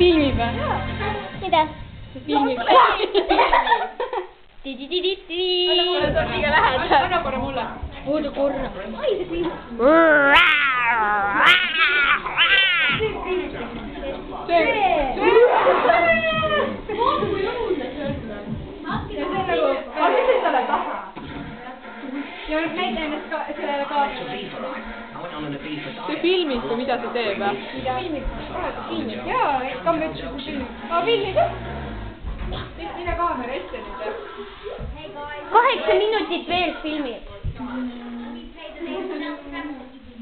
filmib või? mida? filmib. anna korra mulle. oota korra. mis see talle taha? ja nüüd näita ennast ka sellele kaamerale. See filmib või mida see teeb või? mida filmib? filmib jaa, Kamm ütles, et filmib. aa, filmib jah. mine kaamera ette nüüd. kaheksa minutit veel filmib.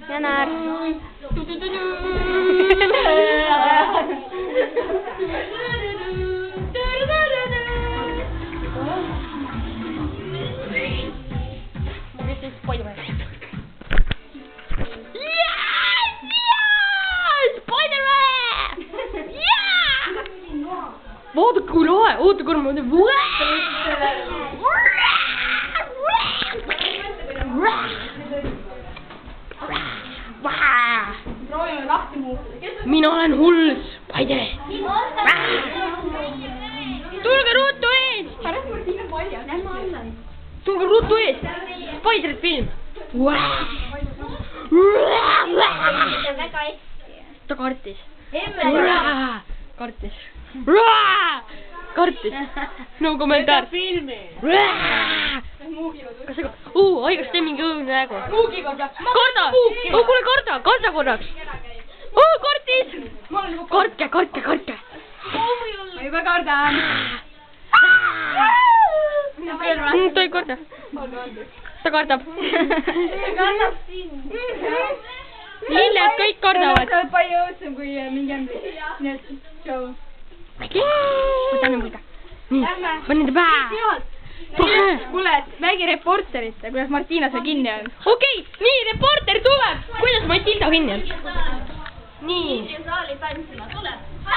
Janar. oota korra ma mõtlen. proovime lahti muuta. mina olen hull Spider. tulge ruttu ees, tulge ruttu ees, Spider film. ta kartis, kartis, kartis, no kommentaar. kas see, oo, haigustemming õudne nägu. muugiga peab. karda, oo kuule karda, karda korraks. oo kartis, kartke, kartke, kartke. ma juba kardan. ta ei karda, ta kardab. kannab sind. lilled kõik kardavad. palju õudsem kui äh, mingi ämbri. nii et, tšau. nii, ta pähe. kuule, räägi reporterite, kuidas Martina seal kinni on. okei, nii, reporter tuleb. kuidas Matilda kinni on? nii.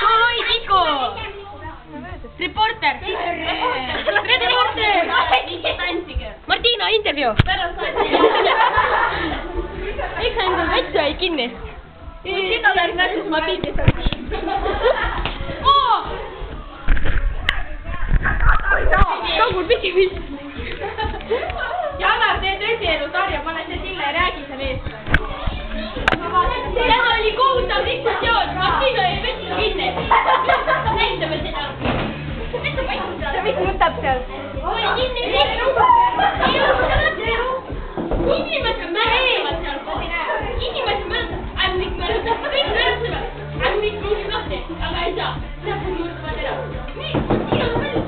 oi, Tiku. reporter. reporter. Martina, intervjuu. miks sa endal vetsu jäid kinni? sina lähed näiteks ma tagurpidi. Janar, tee tõsielu sarja, pane see sille ja räägi seal ees. täna oli kohutav diskussioon, Martina jäi vetsu kinni. näitame seda. mis nutab seal? inimesed mäletavad seal kohal. inimesed mäletavad, ämblik mäletab, kõik mäletavad. ämblik lugeb lahti, aga ei saa. täpselt nutavad ära. nii, Martina on välja